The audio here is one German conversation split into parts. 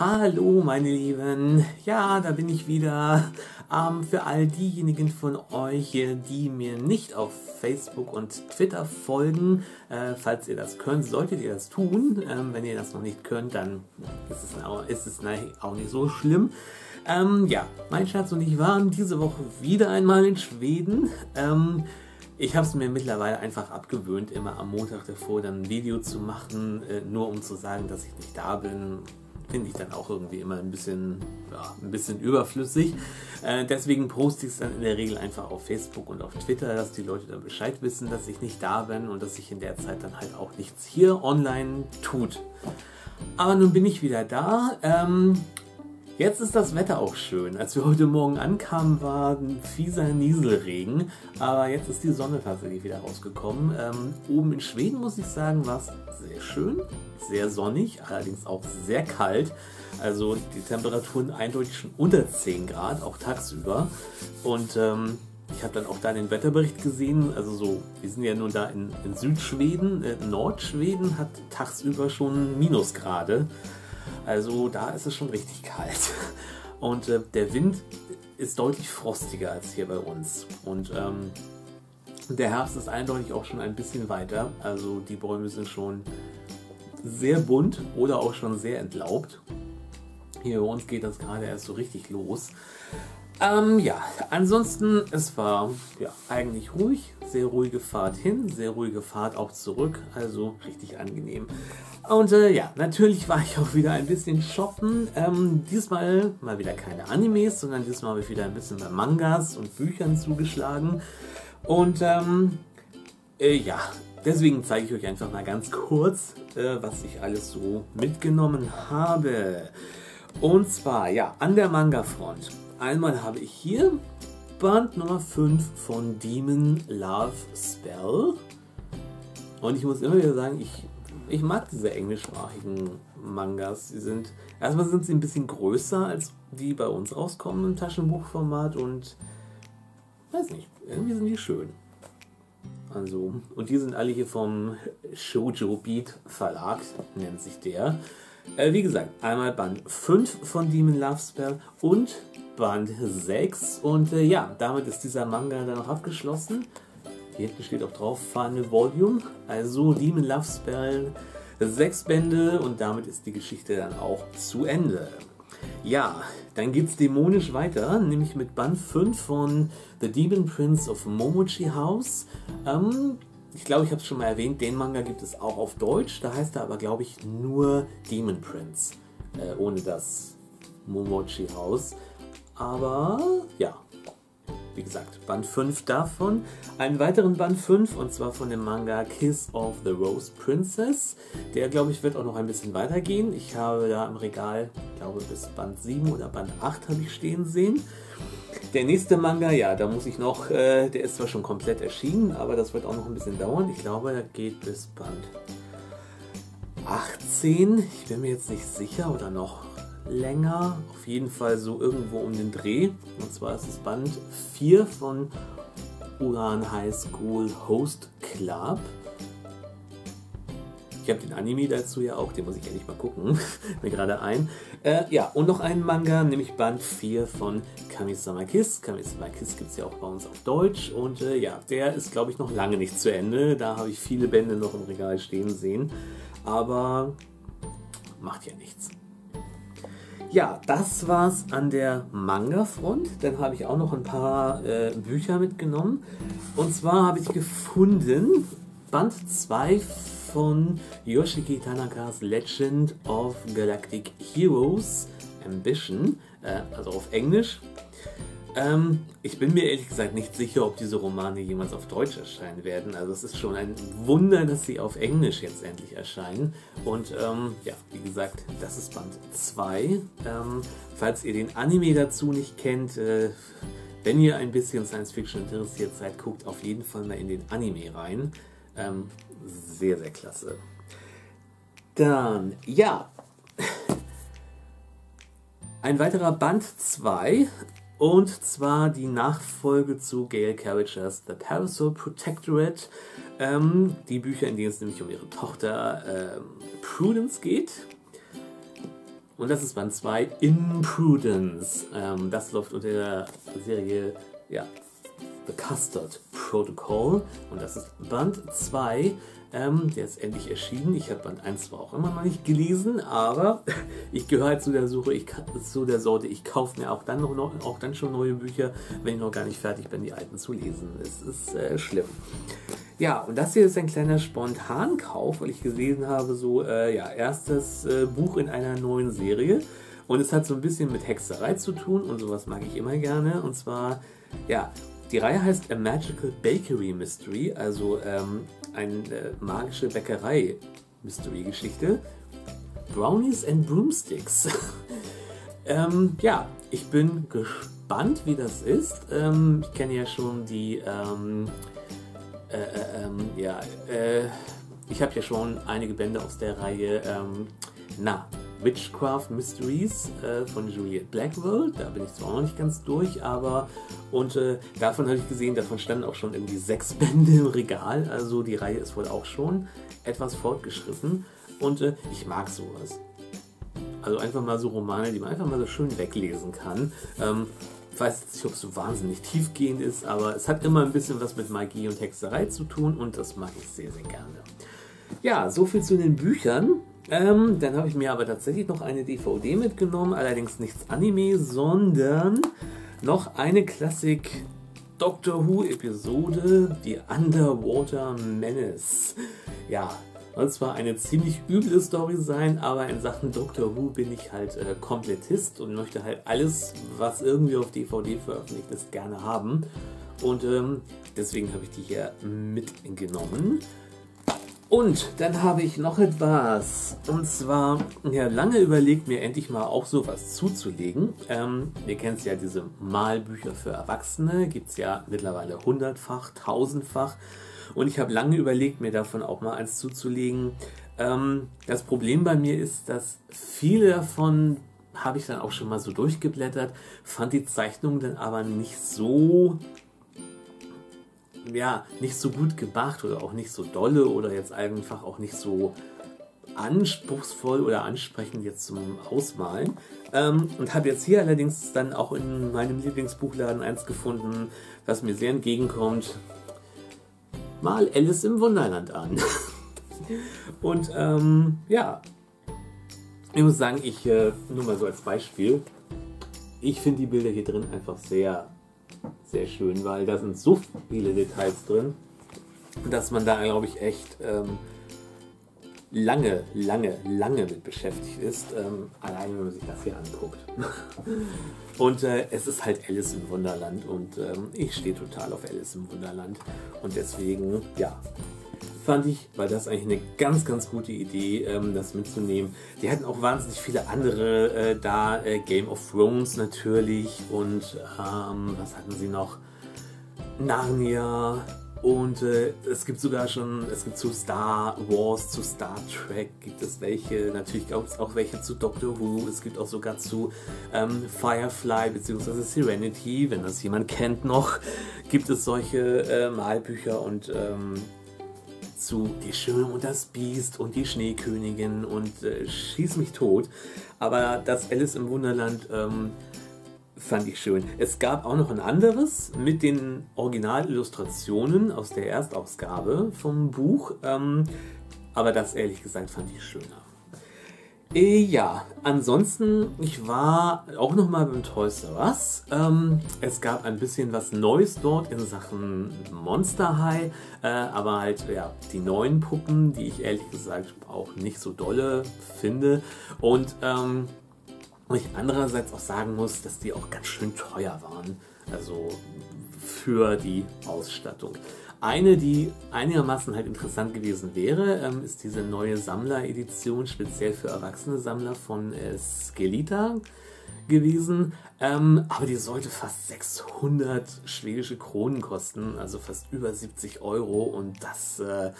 Hallo meine Lieben, ja, da bin ich wieder. Ähm, für all diejenigen von euch, die mir nicht auf Facebook und Twitter folgen, äh, falls ihr das könnt, solltet ihr das tun. Ähm, wenn ihr das noch nicht könnt, dann ist es, auch, ist es auch nicht so schlimm. Ähm, ja, mein Schatz und ich waren diese Woche wieder einmal in Schweden. Ähm, ich habe es mir mittlerweile einfach abgewöhnt, immer am Montag davor dann ein Video zu machen, äh, nur um zu sagen, dass ich nicht da bin finde ich dann auch irgendwie immer ein bisschen, ja, ein bisschen überflüssig. Äh, deswegen poste ich es dann in der Regel einfach auf Facebook und auf Twitter, dass die Leute dann Bescheid wissen, dass ich nicht da bin und dass sich in der Zeit dann halt auch nichts hier online tut. Aber nun bin ich wieder da. Ähm, Jetzt ist das Wetter auch schön. Als wir heute Morgen ankamen, war ein fieser Nieselregen, aber jetzt ist die Sonne tatsächlich wieder rausgekommen. Ähm, oben in Schweden, muss ich sagen, war es sehr schön, sehr sonnig, allerdings auch sehr kalt. Also die Temperaturen eindeutig schon unter 10 Grad, auch tagsüber. Und ähm, ich habe dann auch da den Wetterbericht gesehen. Also so, wir sind ja nun da in, in Südschweden. Äh, Nordschweden hat tagsüber schon Minusgrade. Also da ist es schon richtig kalt. Und äh, der Wind ist deutlich frostiger als hier bei uns. Und ähm, der Herbst ist eindeutig auch schon ein bisschen weiter. Also die Bäume sind schon sehr bunt oder auch schon sehr entlaubt. Hier bei uns geht das gerade erst so richtig los. Ähm, ja, ansonsten, es war ja eigentlich ruhig, sehr ruhige Fahrt hin, sehr ruhige Fahrt auch zurück, also richtig angenehm. Und äh, ja, natürlich war ich auch wieder ein bisschen shoppen. Ähm, diesmal mal wieder keine Animes, sondern diesmal habe ich wieder ein bisschen bei Mangas und Büchern zugeschlagen. Und ähm, äh, ja, deswegen zeige ich euch einfach mal ganz kurz, äh, was ich alles so mitgenommen habe. Und zwar, ja, an der Manga-Front Einmal habe ich hier Band Nummer 5 von Demon Love Spell. Und ich muss immer wieder sagen, ich, ich mag diese englischsprachigen Mangas. Sie sind, erstmal sind sie ein bisschen größer als die bei uns rauskommen im Taschenbuchformat und weiß nicht, irgendwie sind die schön. Also, und die sind alle hier vom Shoujo Beat Verlag, nennt sich der. Äh, wie gesagt, einmal Band 5 von Demon Love Spell und Band 6. Und äh, ja, damit ist dieser Manga dann auch abgeschlossen. Hier hinten steht auch drauf Final Volume. Also Demon Love Spell, sechs Bände und damit ist die Geschichte dann auch zu Ende. Ja, dann geht es dämonisch weiter, nämlich mit Band 5 von The Demon Prince of Momochi House. Ähm, ich glaube, ich habe es schon mal erwähnt, den Manga gibt es auch auf Deutsch. Da heißt er aber, glaube ich, nur Demon Prince, äh, ohne das Momochi House. Aber ja, wie gesagt, Band 5 davon. Einen weiteren Band 5 und zwar von dem Manga Kiss of the Rose Princess. Der, glaube ich, wird auch noch ein bisschen weitergehen. Ich habe da im Regal, glaube bis Band 7 oder Band 8 habe ich stehen sehen. Der nächste Manga, ja, da muss ich noch, äh, der ist zwar schon komplett erschienen, aber das wird auch noch ein bisschen dauern. Ich glaube, der geht bis Band 18. Ich bin mir jetzt nicht sicher oder noch länger. Auf jeden Fall so irgendwo um den Dreh. Und zwar ist es Band 4 von Uran High School Host Club. Ich habe den Anime dazu ja auch, den muss ich ja mal gucken, mir gerade ein. Äh, ja, und noch einen Manga, nämlich Band 4 von Kamisama Kiss. Kamisama Kiss gibt es ja auch bei uns auf Deutsch. Und äh, ja, der ist, glaube ich, noch lange nicht zu Ende. Da habe ich viele Bände noch im Regal stehen sehen. Aber macht ja nichts. Ja, das war's an der Manga-Front. Dann habe ich auch noch ein paar äh, Bücher mitgenommen. Und zwar habe ich gefunden Band 2 von Yoshiki Tanakas Legend of Galactic Heroes Ambition, äh, also auf Englisch. Ähm, ich bin mir ehrlich gesagt nicht sicher, ob diese Romane jemals auf Deutsch erscheinen werden. Also es ist schon ein Wunder, dass sie auf Englisch jetzt endlich erscheinen. Und ähm, ja, wie gesagt, das ist Band 2. Ähm, falls ihr den Anime dazu nicht kennt, äh, wenn ihr ein bisschen Science Fiction interessiert seid, guckt auf jeden Fall mal in den Anime rein. Ähm, sehr, sehr klasse. Dann, ja. Ein weiterer Band 2 und zwar die Nachfolge zu Gail Carriage's The Parasol Protectorate. Ähm, die Bücher, in denen es nämlich um ihre Tochter ähm, Prudence geht. und das ist Band 2, Imprudence. Ähm, das läuft unter der Serie ja, The Custard Protocol. Und das ist Band 2. Ähm, der ist endlich erschienen. Ich habe Band 1 zwar auch immer noch nicht gelesen, aber ich gehöre halt zu der Suche, ich, zu der Sorte, ich kaufe mir auch dann, noch, auch dann schon neue Bücher, wenn ich noch gar nicht fertig bin, die alten zu lesen. Es ist äh, schlimm. Ja, und das hier ist ein kleiner Spontankauf, weil ich gesehen habe, so, äh, ja, erstes äh, Buch in einer neuen Serie. Und es hat so ein bisschen mit Hexerei zu tun und sowas mag ich immer gerne. Und zwar, ja, die Reihe heißt A Magical Bakery Mystery, also ähm, eine äh, magische Bäckerei-Mystery-Geschichte. Brownies and Broomsticks. ähm, ja, ich bin gespannt, wie das ist. Ähm, ich kenne ja schon die, ähm, äh, äh, ähm, ja, äh, ich habe ja schon einige Bände aus der Reihe, ähm, na, Witchcraft Mysteries äh, von Juliette Blackwell. Da bin ich zwar noch nicht ganz durch, aber und äh, davon habe ich gesehen, davon standen auch schon irgendwie sechs Bände im Regal. Also die Reihe ist wohl auch schon etwas fortgeschritten und äh, ich mag sowas. Also einfach mal so Romane, die man einfach mal so schön weglesen kann. Ähm, ich weiß nicht, ob es so wahnsinnig tiefgehend ist, aber es hat immer ein bisschen was mit Magie und Hexerei zu tun und das mag ich sehr, sehr gerne. Ja, so viel zu den Büchern. Ähm, dann habe ich mir aber tatsächlich noch eine DVD mitgenommen, allerdings nichts Anime, sondern noch eine Klassik Doctor Who Episode, die Underwater Menace. Ja, soll zwar eine ziemlich üble Story sein, aber in Sachen Doctor Who bin ich halt äh, Komplettist und möchte halt alles, was irgendwie auf DVD veröffentlicht ist, gerne haben. Und ähm, deswegen habe ich die hier mitgenommen. Und dann habe ich noch etwas. Und zwar, ja, lange überlegt, mir endlich mal auch sowas zuzulegen. Ähm, ihr kennt ja diese Malbücher für Erwachsene. Gibt es ja mittlerweile hundertfach, tausendfach. Und ich habe lange überlegt, mir davon auch mal eins zuzulegen. Ähm, das Problem bei mir ist, dass viele davon habe ich dann auch schon mal so durchgeblättert, fand die Zeichnung dann aber nicht so ja, nicht so gut gemacht oder auch nicht so dolle oder jetzt einfach auch nicht so anspruchsvoll oder ansprechend jetzt zum Ausmalen. Ähm, und habe jetzt hier allerdings dann auch in meinem Lieblingsbuchladen eins gefunden, was mir sehr entgegenkommt. Mal Alice im Wunderland an. und ähm, ja, ich muss sagen, ich, äh, nur mal so als Beispiel, ich finde die Bilder hier drin einfach sehr sehr schön, weil da sind so viele Details drin, dass man da, glaube ich, echt ähm, lange, lange, lange mit beschäftigt ist. Ähm, allein wenn man sich das hier anguckt. und äh, es ist halt Alice im Wunderland und ähm, ich stehe total auf Alice im Wunderland. Und deswegen, ja, fand ich, weil das eigentlich eine ganz, ganz gute Idee, ähm, das mitzunehmen. Die hatten auch wahnsinnig viele andere äh, da, äh, Game of Thrones natürlich und ähm, was hatten sie noch? Narnia und äh, es gibt sogar schon, es gibt zu Star Wars, zu Star Trek gibt es welche, natürlich gibt es auch welche zu Doctor Who, es gibt auch sogar zu ähm, Firefly bzw. Serenity, wenn das jemand kennt noch, gibt es solche äh, Malbücher und ähm, zu Die Schöne und das Biest und die Schneekönigin und äh, schieß mich tot. Aber das Alice im Wunderland ähm, fand ich schön. Es gab auch noch ein anderes mit den Originalillustrationen aus der Erstausgabe vom Buch. Ähm, aber das ehrlich gesagt fand ich schöner. Äh, ja, ansonsten, ich war auch nochmal beim Toys R Us. Ähm, es gab ein bisschen was Neues dort in Sachen Monster High, äh, aber halt ja, die neuen Puppen, die ich ehrlich gesagt auch nicht so dolle finde. Und ähm, ich andererseits auch sagen muss, dass die auch ganz schön teuer waren. Also für die Ausstattung. Eine, die einigermaßen halt interessant gewesen wäre, ähm, ist diese neue Sammler-Edition, speziell für erwachsene Sammler von äh, Skelita gewesen. Ähm, aber die sollte fast 600 schwedische Kronen kosten, also fast über 70 Euro. Und das äh,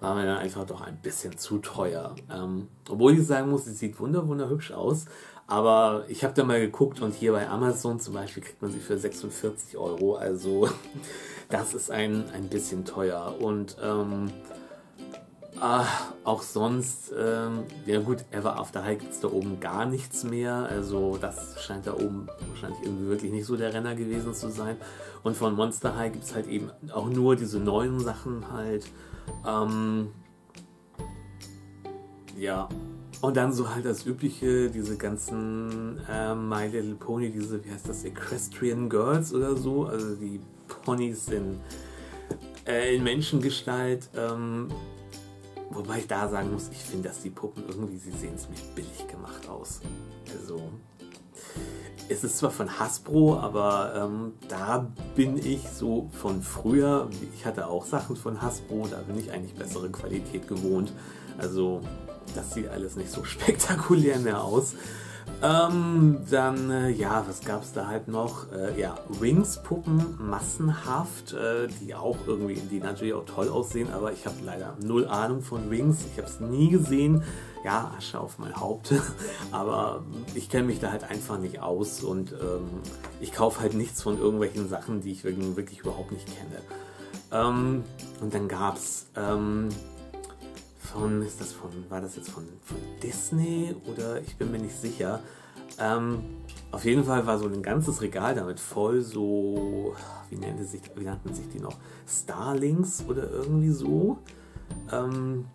war mir dann einfach doch ein bisschen zu teuer. Ähm, obwohl ich sagen muss, sie sieht wunder wunderhübsch aus. Aber ich habe da mal geguckt und hier bei Amazon zum Beispiel kriegt man sie für 46 Euro. Also das ist ein, ein bisschen teuer. Und ähm, Ah, auch sonst, ähm, ja gut, Ever After High gibt es da oben gar nichts mehr. Also das scheint da oben wahrscheinlich irgendwie wirklich nicht so der Renner gewesen zu sein. Und von Monster High gibt es halt eben auch nur diese neuen Sachen halt. Ähm, ja, und dann so halt das Übliche, diese ganzen äh, My Little Pony, diese, wie heißt das, Equestrian Girls oder so. Also die Ponys in, äh, in Menschengestalt. Ähm, Wobei ich da sagen muss, ich finde, dass die Puppen irgendwie, sie sehen ziemlich billig gemacht aus. Also, es ist zwar von Hasbro, aber ähm, da bin ich so von früher, ich hatte auch Sachen von Hasbro, da bin ich eigentlich bessere Qualität gewohnt. Also, das sieht alles nicht so spektakulär mehr aus. Ähm, dann, äh, ja, was gab es da halt noch? Äh, ja, Wings-Puppen massenhaft, äh, die auch irgendwie, die natürlich auch toll aussehen, aber ich habe leider null Ahnung von Wings. Ich habe es nie gesehen. Ja, Asche auf mein Haupt. aber ich kenne mich da halt einfach nicht aus und ähm, ich kaufe halt nichts von irgendwelchen Sachen, die ich wirklich, wirklich überhaupt nicht kenne. Ähm, und dann gab es ähm, von, ist das von, war das jetzt von, von Disney oder ich bin mir nicht sicher. Ähm, auf jeden Fall war so ein ganzes Regal damit voll, so, wie nannte sich, wie nannten sich die noch? Starlings oder irgendwie so. Ähm,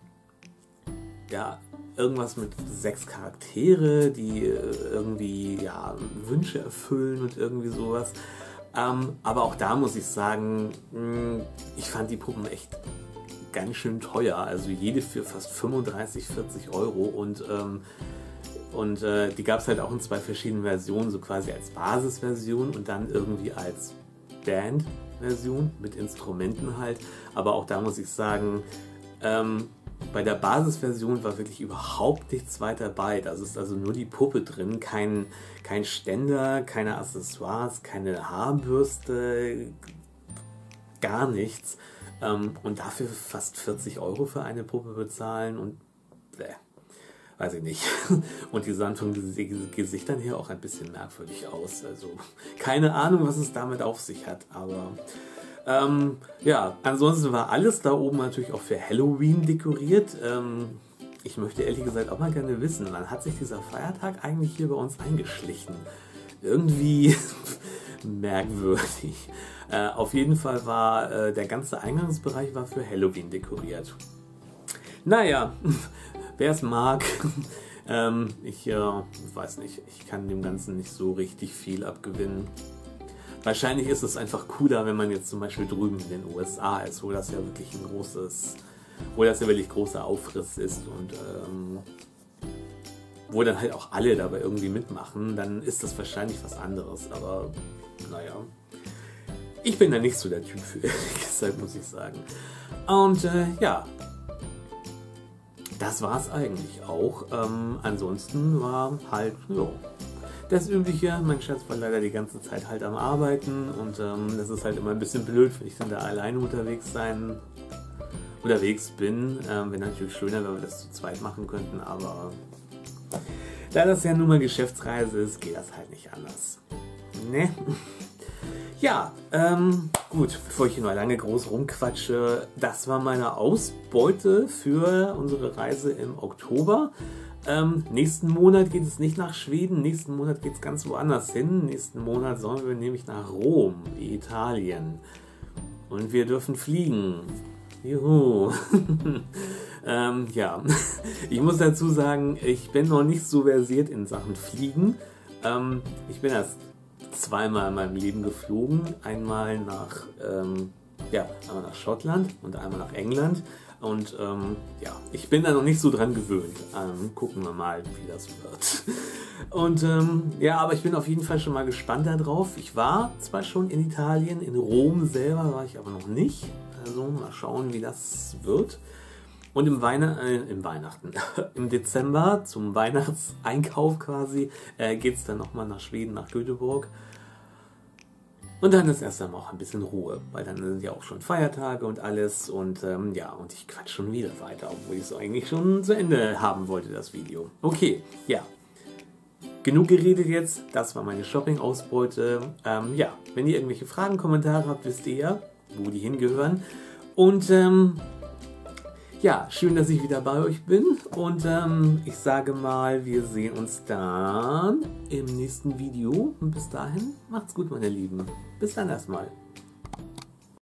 ja, irgendwas mit sechs Charaktere, die äh, irgendwie ja, Wünsche erfüllen und irgendwie sowas. Ähm, aber auch da muss ich sagen, mh, ich fand die Puppen echt ganz schön teuer. Also jede für fast 35, 40 Euro und ähm, und äh, die gab es halt auch in zwei verschiedenen Versionen, so quasi als Basisversion und dann irgendwie als Bandversion mit Instrumenten halt. Aber auch da muss ich sagen, ähm, bei der Basisversion war wirklich überhaupt nichts weiter bei. Da ist also nur die Puppe drin, kein, kein Ständer, keine Accessoires, keine Haarbürste, gar nichts. Ähm, und dafür fast 40 Euro für eine Puppe bezahlen und äh, weiß ich nicht. Und die sahen von Gesichtern her auch ein bisschen merkwürdig aus. Also keine Ahnung, was es damit auf sich hat, aber ähm, ja, ansonsten war alles da oben natürlich auch für Halloween dekoriert. Ähm, ich möchte ehrlich gesagt auch mal gerne wissen, wann hat sich dieser Feiertag eigentlich hier bei uns eingeschlichen? Irgendwie merkwürdig. Äh, auf jeden Fall war äh, der ganze Eingangsbereich war für Halloween dekoriert. Naja, wer es mag, ähm, ich äh, weiß nicht, ich kann dem Ganzen nicht so richtig viel abgewinnen. Wahrscheinlich ist es einfach cooler, wenn man jetzt zum Beispiel drüben in den USA ist, wo das ja wirklich ein großes, wo das ja wirklich großer Aufriss ist und ähm, wo dann halt auch alle dabei irgendwie mitmachen, dann ist das wahrscheinlich was anderes. Aber naja, ich bin da nicht so der Typ für, deshalb muss ich sagen. Und äh, ja, das war es eigentlich auch. Ähm, ansonsten war halt, ja, das Übliche. Mein Schatz war leider die ganze Zeit halt am Arbeiten und ähm, das ist halt immer ein bisschen blöd, wenn ich dann da alleine unterwegs sein unterwegs bin. Ähm, Wäre natürlich schöner, wenn wir das zu zweit machen könnten, aber da das ja nun mal Geschäftsreise ist, geht das halt nicht anders. Ne? Ja, ähm, gut, bevor ich hier nur lange groß rumquatsche, das war meine Ausbeute für unsere Reise im Oktober. Ähm, nächsten Monat geht es nicht nach Schweden, nächsten Monat geht es ganz woanders hin. Nächsten Monat sollen wir nämlich nach Rom, Italien. Und wir dürfen fliegen. Juhu. ähm, ja, ich muss dazu sagen, ich bin noch nicht so versiert in Sachen Fliegen. Ähm, ich bin erst zweimal in meinem Leben geflogen. Einmal nach, ähm, ja, einmal nach Schottland und einmal nach England. Und ähm, ja, ich bin da noch nicht so dran gewöhnt. Ähm, gucken wir mal, wie das wird. Und ähm, ja, aber ich bin auf jeden Fall schon mal gespannt darauf. Ich war zwar schon in Italien, in Rom selber war ich aber noch nicht. Also mal schauen, wie das wird. Und im, Weihn äh, im Weihnachten, im Dezember zum Weihnachtseinkauf quasi, äh, geht es dann nochmal nach Schweden, nach Göteborg. Und dann ist erst einmal auch ein bisschen Ruhe, weil dann sind ja auch schon Feiertage und alles. Und ähm, ja, und ich quatsch schon wieder weiter, obwohl ich es eigentlich schon zu Ende haben wollte, das Video. Okay, ja. Genug geredet jetzt, das war meine Shopping-Ausbeute. Ähm, ja, wenn ihr irgendwelche Fragen, Kommentare habt, wisst ihr ja, wo die hingehören. Und ähm, Ja, schön, dass ich wieder bei euch bin und ähm, ich sage mal, wir sehen uns dann im nächsten Video. Und bis dahin, macht's gut, meine Lieben. Bis dann erstmal.